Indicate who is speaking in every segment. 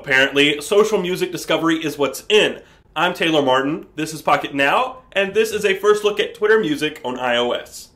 Speaker 1: Apparently, social music discovery is what's in. I'm Taylor Martin, this is Pocketnow, and this is a first look at Twitter music on iOS.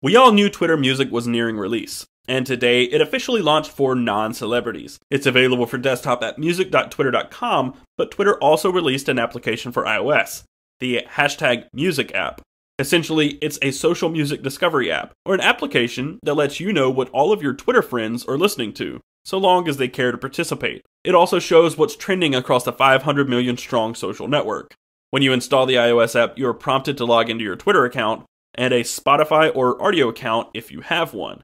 Speaker 1: We all knew Twitter Music was nearing release, and today it officially launched for non celebrities. It's available for desktop at music.twitter.com, but Twitter also released an application for iOS, the hashtag Music app. Essentially, it's a social music discovery app, or an application that lets you know what all of your Twitter friends are listening to, so long as they care to participate. It also shows what's trending across the 500 million strong social network. When you install the iOS app, you are prompted to log into your Twitter account and a Spotify or Rdio account if you have one.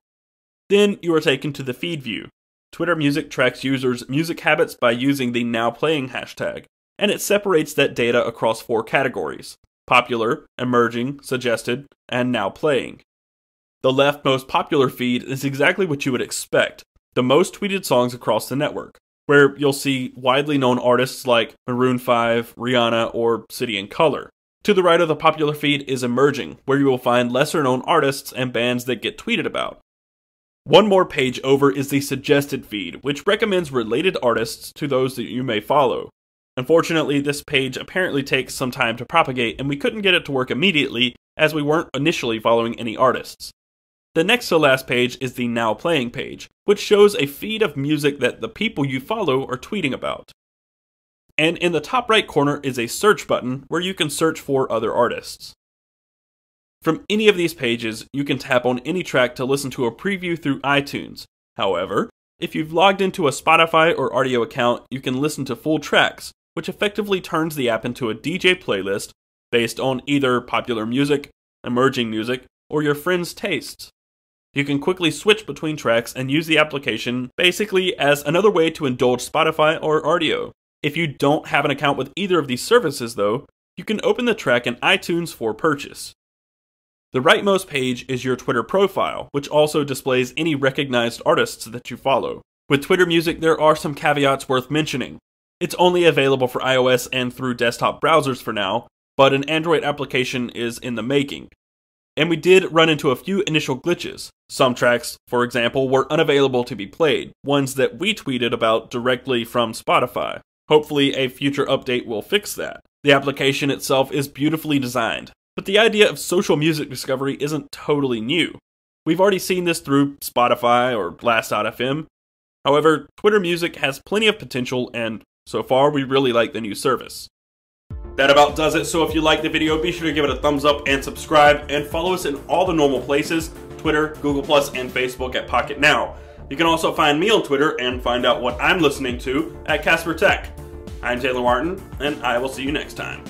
Speaker 1: Then you are taken to the feed view. Twitter Music tracks users' music habits by using the now playing hashtag, and it separates that data across four categories popular, emerging, suggested, and now playing. The left most popular feed is exactly what you would expect the most tweeted songs across the network, where you'll see widely known artists like Maroon 5, Rihanna, or City and Colour. To the right of the popular feed is Emerging, where you will find lesser known artists and bands that get tweeted about. One more page over is the suggested feed, which recommends related artists to those that you may follow. Unfortunately, this page apparently takes some time to propagate, and we couldn't get it to work immediately as we weren't initially following any artists. The next to last page is the Now Playing page, which shows a feed of music that the people you follow are tweeting about. And in the top right corner is a search button where you can search for other artists. From any of these pages, you can tap on any track to listen to a preview through iTunes. However, if you've logged into a Spotify or Rdio account, you can listen to full tracks, which effectively turns the app into a DJ playlist based on either popular music, emerging music, or your friends' tastes. You can quickly switch between tracks and use the application basically as another way to indulge Spotify or Rdio. If you don't have an account with either of these services, though, you can open the track in iTunes for purchase. The rightmost page is your Twitter profile, which also displays any recognized artists that you follow. With Twitter Music, there are some caveats worth mentioning. It's only available for iOS and through desktop browsers for now, but an Android application is in the making. And we did run into a few initial glitches. Some tracks, for example, were unavailable to be played, ones that we tweeted about directly from Spotify. Hopefully, a future update will fix that. The application itself is beautifully designed, but the idea of social music discovery isn't totally new. We've already seen this through Spotify or Last.fm. However, Twitter Music has plenty of potential and so far, we really like the new service. That about does it, so if you liked the video, be sure to give it a thumbs up and subscribe, and follow us in all the normal places, Twitter, Google+, and Facebook at Pocketnow. You can also find me on Twitter and find out what I'm listening to at Casper Tech. I'm Taylor Martin, and I will see you next time.